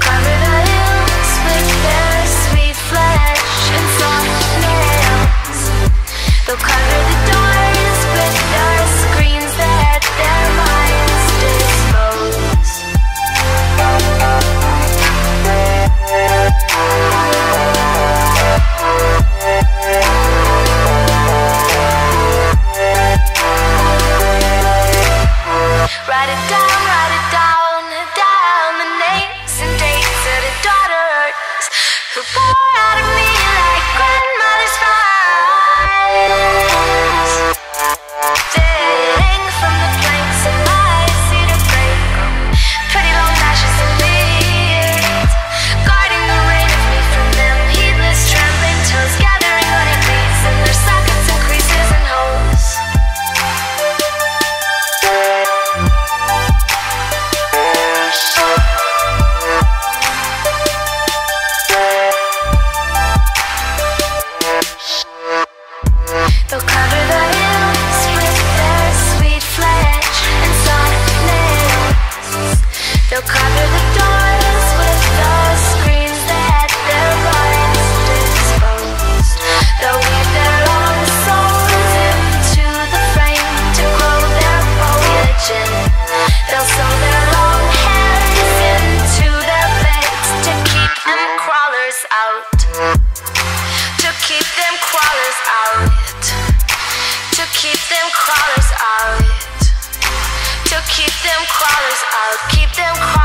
climbing keep them crawlers out. To keep them crawlers out. Keep them crawlers